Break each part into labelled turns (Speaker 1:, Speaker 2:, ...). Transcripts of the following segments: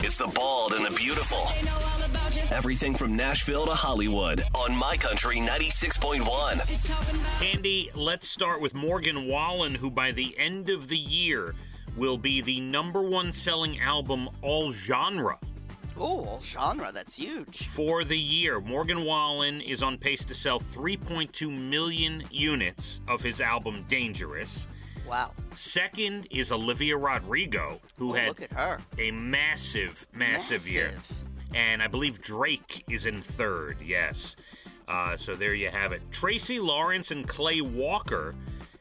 Speaker 1: It's the bald and the beautiful. Everything from Nashville to Hollywood on My Country 96.1.
Speaker 2: Cande, let's start with Morgan Wallen, who by the end of the year will be the number one selling album all genre
Speaker 3: Oh, all genre, that's huge.
Speaker 2: for the year. Morgan Wallen is on pace to sell 3.2 million units of his album Dangerous.
Speaker 3: Wow.
Speaker 2: Second is Olivia Rodrigo, who
Speaker 3: Oh,
Speaker 2: had
Speaker 3: look at her.
Speaker 2: a massive, massive, year. And I believe Drake is in third, yes. Uh, so there you have it. Tracy Lawrence and Clay Walker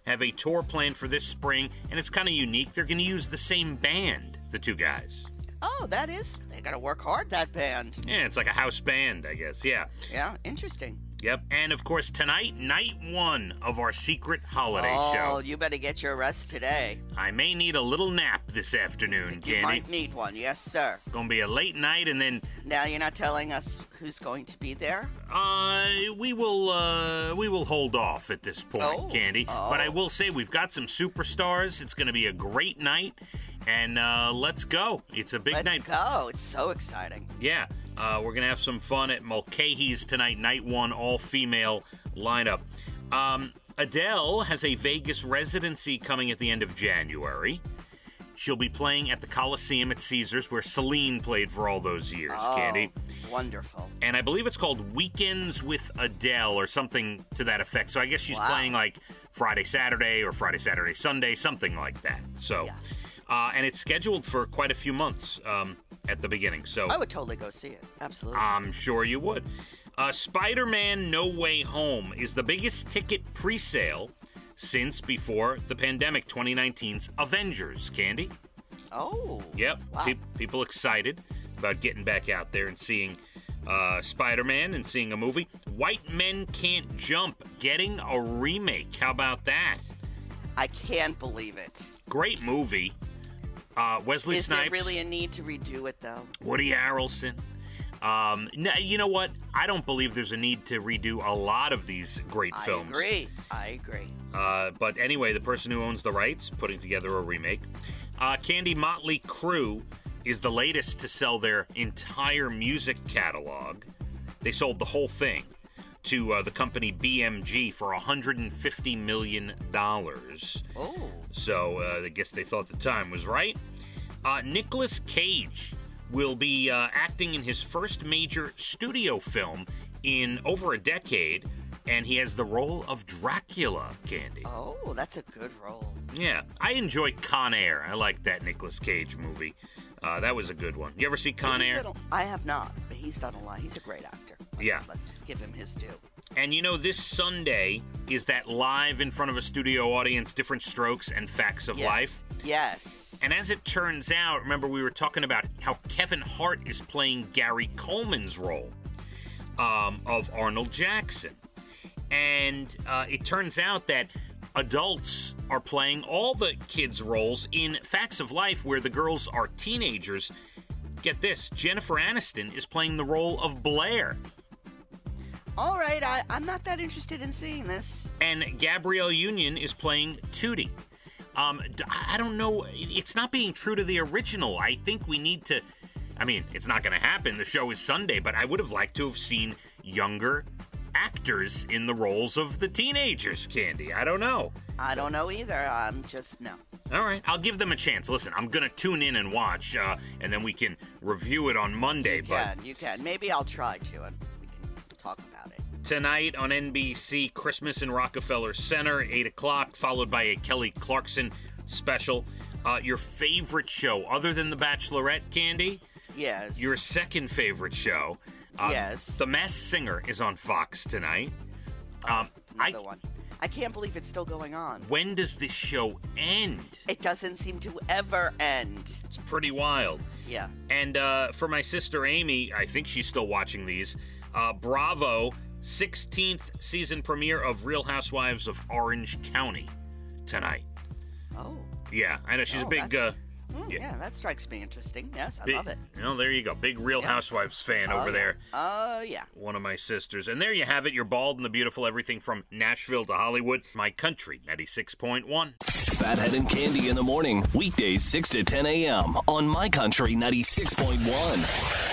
Speaker 2: have a tour planned for this spring, and it's kind of unique. They're going to use the same band, the two guys.
Speaker 3: Oh, that is. They gotta work hard, that band.
Speaker 2: Yeah, it's like a house band, I guess. Yeah.
Speaker 3: Yeah, interesting.
Speaker 2: Yep. And of course, tonight, night one of our secret holiday
Speaker 3: oh,
Speaker 2: show.
Speaker 3: you better get your rest today.
Speaker 2: I may need a little nap this afternoon,
Speaker 3: You might need one, yes, sir.
Speaker 2: Gonna be a late night, and then
Speaker 3: Now you're not telling us who's going to be there?
Speaker 2: Uh, we will uh, we will hold off at this point,
Speaker 3: Oh,
Speaker 2: Cande.
Speaker 3: oh.
Speaker 2: But I will say we've got some superstars. It's going to be a great night, and uh, let's go. It's a big night.
Speaker 3: Let's go. It's so exciting.
Speaker 2: Yeah, uh, we're gonna have some fun at Mulcahy's tonight. Night one, all female lineup. Um, Adele has a Vegas residency coming at the end of January. She'll be playing at the Coliseum at Caesars, where Celine played for all those years.
Speaker 3: Oh,
Speaker 2: Cande
Speaker 3: wonderful.
Speaker 2: and I believe it's called Weekends with Adele or something to that effect. So I guess she's
Speaker 3: Wow.
Speaker 2: playing like Friday, Saturday, or Friday, Saturday, Sunday, something like that. So,
Speaker 3: Yeah.
Speaker 2: uh, and it's scheduled for quite a few months um, at the beginning. So
Speaker 3: I would totally go see it. Absolutely.
Speaker 2: I'm sure you would. Uh, Spider Man No Way Home is the biggest ticket pre sale since before the pandemic 2019's Avengers, Cande.
Speaker 3: oh.
Speaker 2: Yep.
Speaker 3: Wow.
Speaker 2: Pe- people excited about getting back out there and seeing uh, Spider Man and seeing a movie. White Men Can't Jump getting a remake. How about that?
Speaker 3: I can't believe it.
Speaker 2: Great movie. Uh, Wesley
Speaker 3: Is
Speaker 2: Snipes,
Speaker 3: there really a need to redo it, though?
Speaker 2: Woody Harrelson. Um, n- you know what? I don't believe there's a need to redo a lot of these great films.
Speaker 3: I
Speaker 2: films.
Speaker 3: agree. I agree.
Speaker 2: Uh, but anyway, the person who owns the rights putting together a remake. Uh, Cande Motley Crue is the latest to sell their entire music catalog. They sold the whole thing to uh, the company BMG for 150 million dollars.
Speaker 3: Oh.
Speaker 2: So uh, I guess they thought the time was right. Uh, Nicolas Cage will be uh, acting in his first major studio film in over a decade, and he has the role of Dracula, Cande.
Speaker 3: Oh, that's a good role.
Speaker 2: Yeah, I enjoy Con Air. I like that Nicolas Cage movie. Uh, that was a good one. You ever see Con
Speaker 3: He's
Speaker 2: Air?
Speaker 3: a- I have not, but he's done a lot. He's a great actor. Let's,
Speaker 2: Yeah.
Speaker 3: Let's give him his due.
Speaker 2: And you know, this Sunday is that live in front of a studio audience, different strokes and facts of
Speaker 3: Yes.
Speaker 2: life.
Speaker 3: Yes.
Speaker 2: And as it turns out, remember we were talking about how Kevin Hart is playing Gary Coleman's role um, of Arnold Jackson. And uh, it turns out that adults are playing all the kids' roles in Facts of Life, where the girls are teenagers. Get this Jennifer Aniston is playing the role of Blair.
Speaker 3: All right, I, I'm not that interested in seeing this.
Speaker 2: and Gabrielle Union is playing Tootie. Um, I don't know. It's not being true to the original. I think we need to. I mean, it's not going to happen. The show is Sunday, but I would have liked to have seen younger actors in the roles of the teenagers. Cande. I don't know.
Speaker 3: I don't know either. I'm just no.
Speaker 2: All right, I'll give them a chance. Listen, I'm gonna tune in and watch, uh, and then we can review it on Monday.
Speaker 3: You
Speaker 2: but
Speaker 3: can, you can. Maybe I'll try to, and we can talk about it.
Speaker 2: Tonight on NBC, Christmas in Rockefeller Center, 8 o'clock, followed by a Kelly Clarkson special. Uh, your favorite show, other than The Bachelorette, Cande?
Speaker 3: Yes.
Speaker 2: Your second favorite show. Uh,
Speaker 3: Yes.
Speaker 2: The Masked Singer is on Fox tonight. Um, I,
Speaker 3: another one. I can't believe it's still going on.
Speaker 2: when does this show end?
Speaker 3: It doesn't seem to ever end.
Speaker 2: It's pretty wild.
Speaker 3: Yeah.
Speaker 2: And uh, for my sister Amy, I think she's still watching these. Uh, Bravo, 16th season premiere of Real Housewives of Orange County tonight.
Speaker 3: Oh.
Speaker 2: Yeah, I know she's a
Speaker 3: Oh,
Speaker 2: big, uh,
Speaker 3: Mm,
Speaker 2: Yeah.
Speaker 3: yeah. that strikes me interesting. Yes, I
Speaker 2: big.
Speaker 3: love it.
Speaker 2: You know, there you go, big Real
Speaker 3: Yeah.
Speaker 2: Housewives fan over
Speaker 3: Oh,
Speaker 2: there.
Speaker 3: Oh, yeah.
Speaker 2: One of my sisters. And there you have it. You're bald and the beautiful. Everything from Nashville to Hollywood. My country, 96.1.
Speaker 1: Phathead and Cande in the morning, weekdays 6 to 10 a.m. on My Country 96.1.